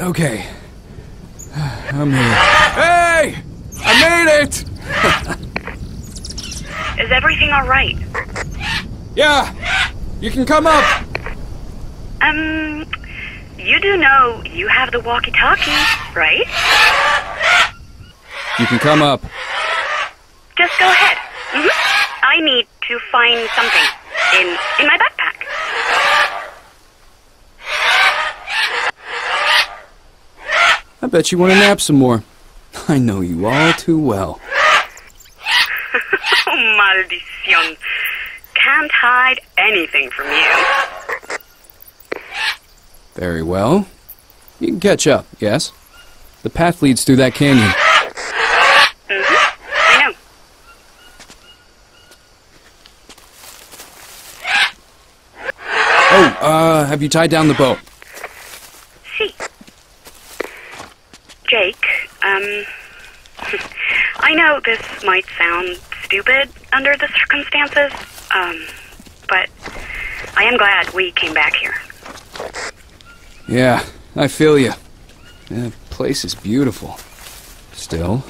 Okay. I'm here. Hey! I made it! Is everything all right? Yeah! You can come up! Um, you do know you have the walkie-talkie, right? You can come up. Just go ahead. hmm I need to find something in in my backpack. I bet you want to nap some more. I know you all too well. Oh, maldición. Can't hide anything from you. Very well. You can catch up, yes? The path leads through that canyon. I know. Oh, uh, have you tied down the boat? See. Jake, um, I know this might sound stupid under the circumstances, um, but I am glad we came back here. Yeah, I feel you. The place is beautiful. Still,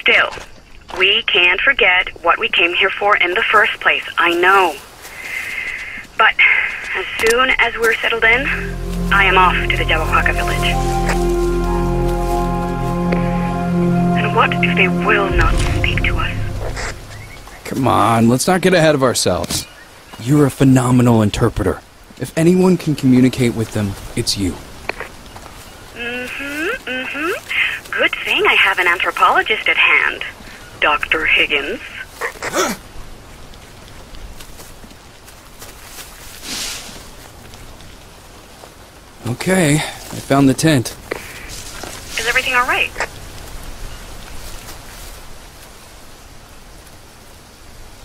Still, we can't forget what we came here for in the first place. I know. But as soon as we're settled in, I am off to the Yabahuaca village. What if they will not speak to us? come on, let's not get ahead of ourselves. You're a phenomenal interpreter. If anyone can communicate with them, it's you. Mm-hmm, mm-hmm. Good thing I have an anthropologist at hand. Dr. Higgins. Okay, I found the tent. Is everything all right?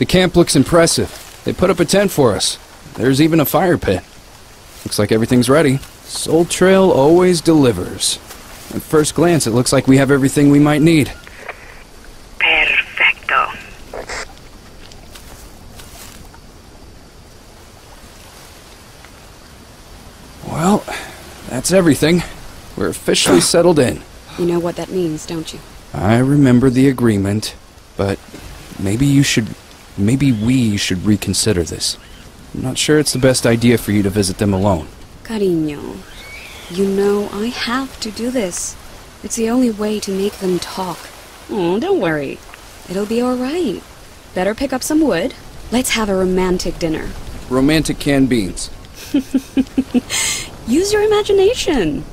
The camp looks impressive. They put up a tent for us. There's even a fire pit. Looks like everything's ready. Soul Trail always delivers. At first glance, it looks like we have everything we might need. Perfecto. Well, that's everything. We're officially settled in. You know what that means, don't you? I remember the agreement, but maybe you should. Maybe we should reconsider this. I'm not sure it's the best idea for you to visit them alone. Cariño, you know I have to do this. It's the only way to make them talk. Oh, don't worry. It'll be all right. Better pick up some wood. Let's have a romantic dinner. Romantic canned beans. Use your imagination.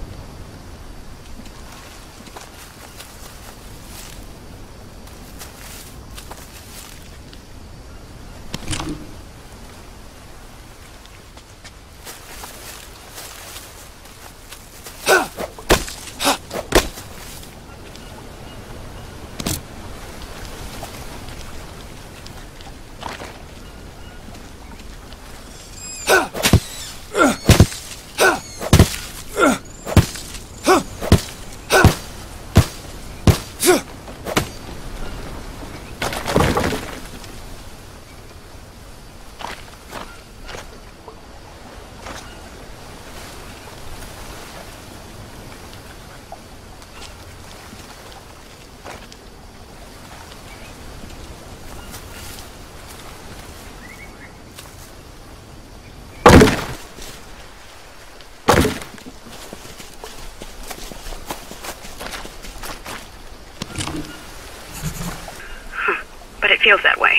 But it feels that way.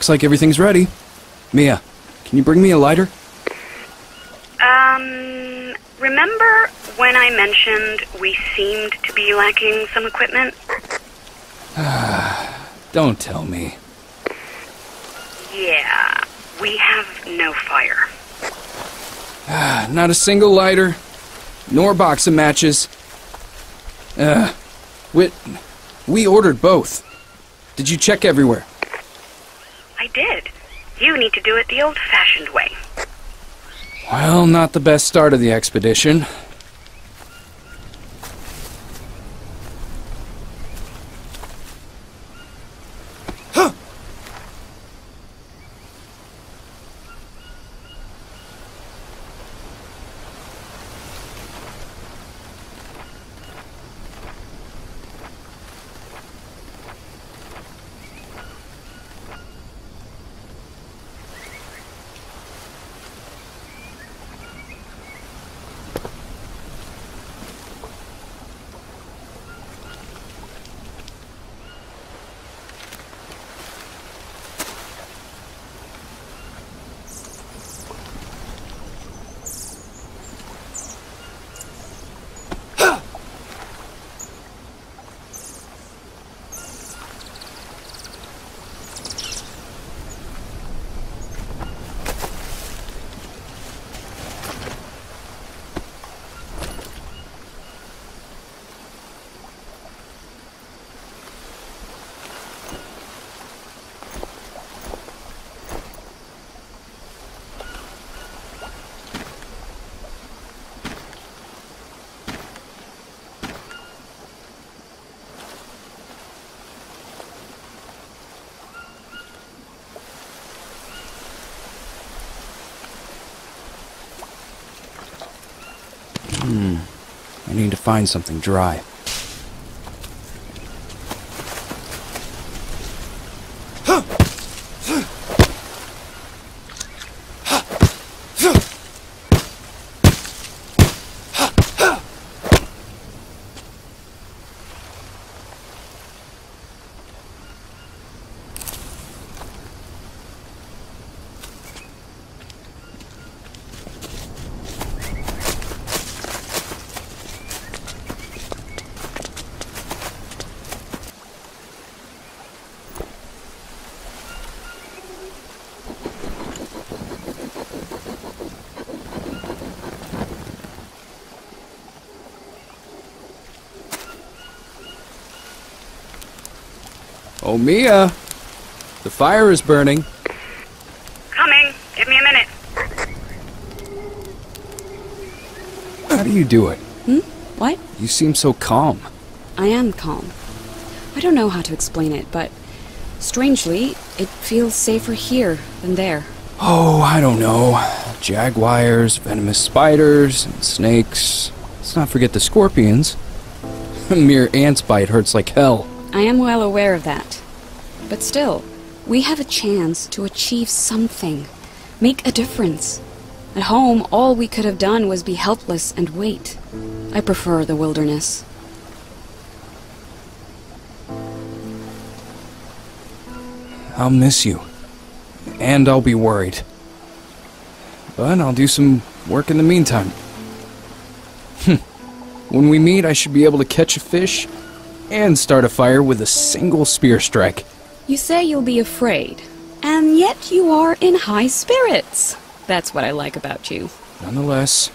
Looks like everything's ready. Mia, can you bring me a lighter? Um, remember when I mentioned we seemed to be lacking some equipment? Don't tell me. Yeah, we have no fire. Not a single lighter, nor box of matches. Uh, we, we ordered both. Did you check everywhere? I did. You need to do it the old fashioned way. Well, not the best start of the expedition. I need to find something dry. Oh, Mia! The fire is burning. Coming. Give me a minute. How do you do it? Hmm? What? You seem so calm. I am calm. I don't know how to explain it, but strangely, it feels safer here than there. Oh, I don't know. Jaguars, venomous spiders, and snakes. Let's not forget the scorpions. A mere ant's bite hurts like hell. I am well aware of that. But still, we have a chance to achieve something, make a difference. At home, all we could have done was be helpless and wait. I prefer the wilderness. I'll miss you. And I'll be worried. But I'll do some work in the meantime. When we meet, I should be able to catch a fish and start a fire with a single spear strike. You say you'll be afraid, and yet you are in high spirits. That's what I like about you. Nonetheless,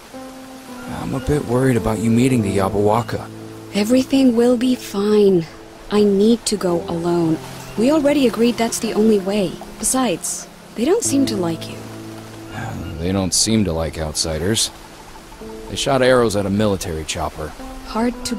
I'm a bit worried about you meeting the Yabahuaca. Everything will be fine. I need to go alone. We already agreed that's the only way. Besides, they don't seem to like you. They don't seem to like outsiders. They shot arrows at a military chopper. Hard to